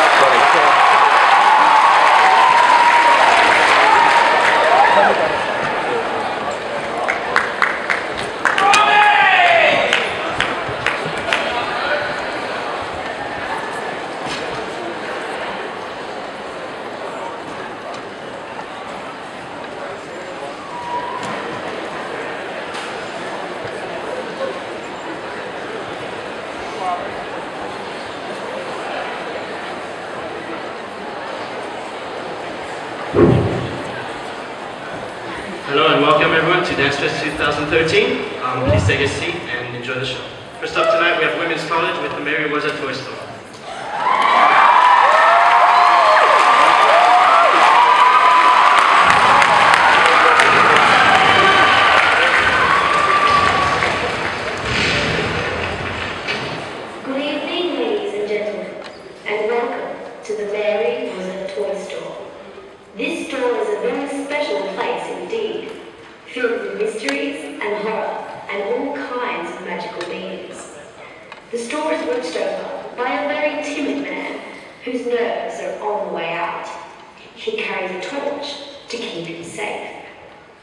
Hello and welcome everyone to Dance Fest 2013. Um, please take a seat and enjoy the show. First up tonight we have Women's College with the Mary a Toy Store. Good evening, ladies and gentlemen, and welcome to the Mary Woozer Toy Store. This store is a very special place indeed, filled with mysteries and horror and all kinds of magical beings. The store is watched over by a very timid man whose nerves are on the way out. He carries a torch to keep him safe.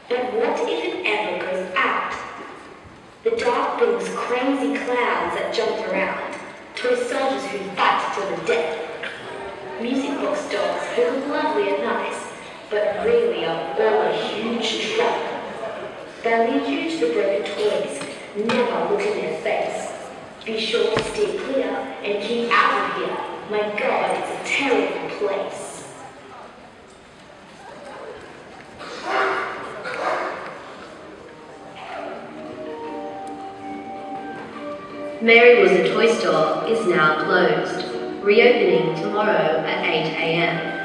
But what if it ever goes out? The dark brings crazy clowns that jump around, toy soldiers who fight to the death, music box dolls who look lovely and nice, but really are all a huge trap. They'll lead you to the broken toys. Never look in their face. Be sure to steer clear and keep out of here. My God, it's a terrible place. Mary Woozer Toy Store is now closed, reopening tomorrow at 8 a.m.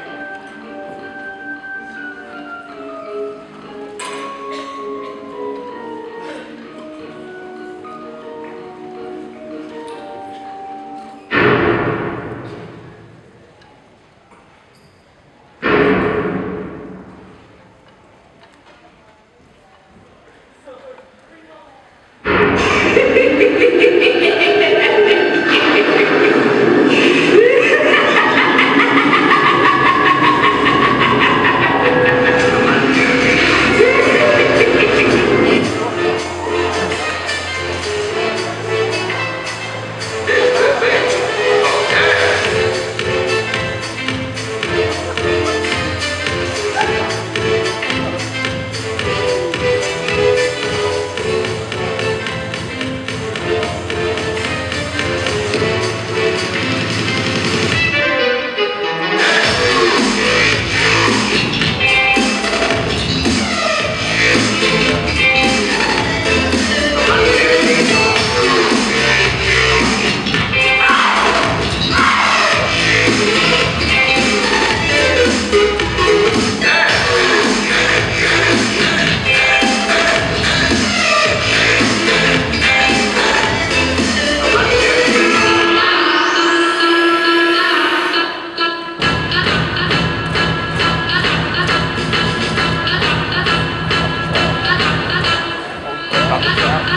Yeah.